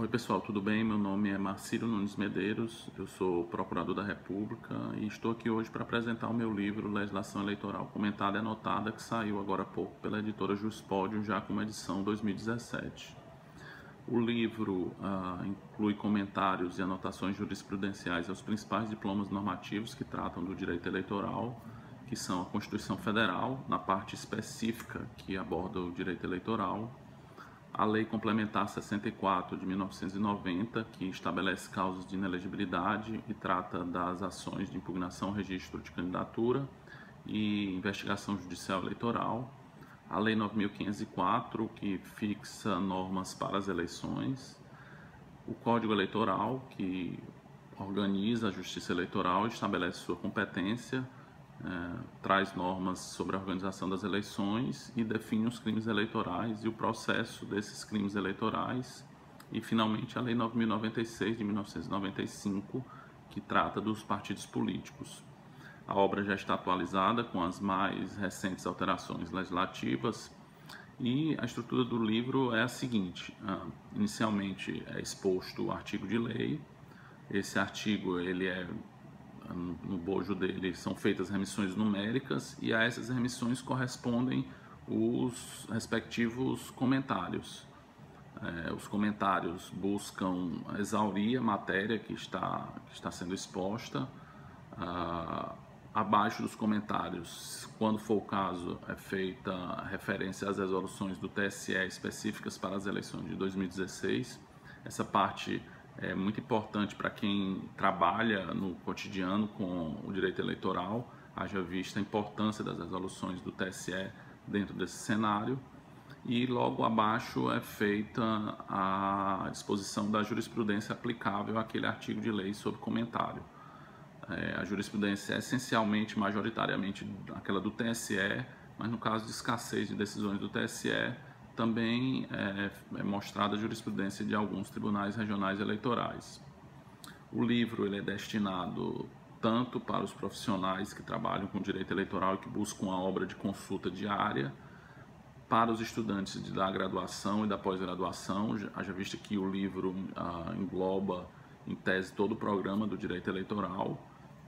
Oi pessoal, tudo bem? Meu nome é Marcílio Nunes Medeiros, eu sou procurador da República e estou aqui hoje para apresentar o meu livro Legislação Eleitoral Comentada e Anotada, que saiu agora há pouco pela editora Juspódio, já com uma edição 2017. O livro ah, inclui comentários e anotações jurisprudenciais aos principais diplomas normativos que tratam do direito eleitoral, que são a Constituição Federal, na parte específica que aborda o direito eleitoral, a Lei Complementar 64 de 1990, que estabelece causas de inelegibilidade e trata das ações de impugnação, registro de candidatura e investigação judicial eleitoral. A Lei 9504, que fixa normas para as eleições. O Código Eleitoral, que organiza a justiça eleitoral e estabelece sua competência é, traz normas sobre a organização das eleições e define os crimes eleitorais e o processo desses crimes eleitorais. E, finalmente, a Lei 9.096 de 1995, que trata dos partidos políticos. A obra já está atualizada com as mais recentes alterações legislativas e a estrutura do livro é a seguinte: ah, inicialmente é exposto o artigo de lei. Esse artigo ele é no bojo dele são feitas remissões numéricas e a essas remissões correspondem os respectivos comentários. É, os comentários buscam exaurir a matéria que está, que está sendo exposta. Ah, abaixo dos comentários, quando for o caso, é feita referência às resoluções do TSE específicas para as eleições de 2016. Essa parte é muito importante para quem trabalha no cotidiano com o direito eleitoral, haja vista a importância das resoluções do TSE dentro desse cenário. E logo abaixo é feita a disposição da jurisprudência aplicável àquele artigo de lei sob comentário. É, a jurisprudência é essencialmente, majoritariamente, aquela do TSE, mas no caso de escassez de decisões do TSE, também é, é mostrada a jurisprudência de alguns tribunais regionais eleitorais. O livro ele é destinado tanto para os profissionais que trabalham com direito eleitoral e que buscam a obra de consulta diária, para os estudantes da graduação e da pós-graduação, haja vista que o livro ah, engloba, em tese, todo o programa do direito eleitoral,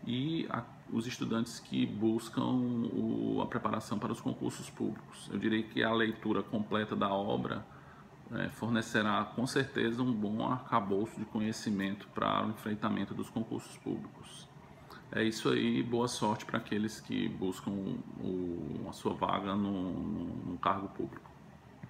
e a, os estudantes que buscam o, a preparação para os concursos públicos. Eu diria que a leitura completa da obra é, fornecerá com certeza um bom arcabouço de conhecimento para o enfrentamento dos concursos públicos. É isso aí, boa sorte para aqueles que buscam o, a sua vaga no cargo público.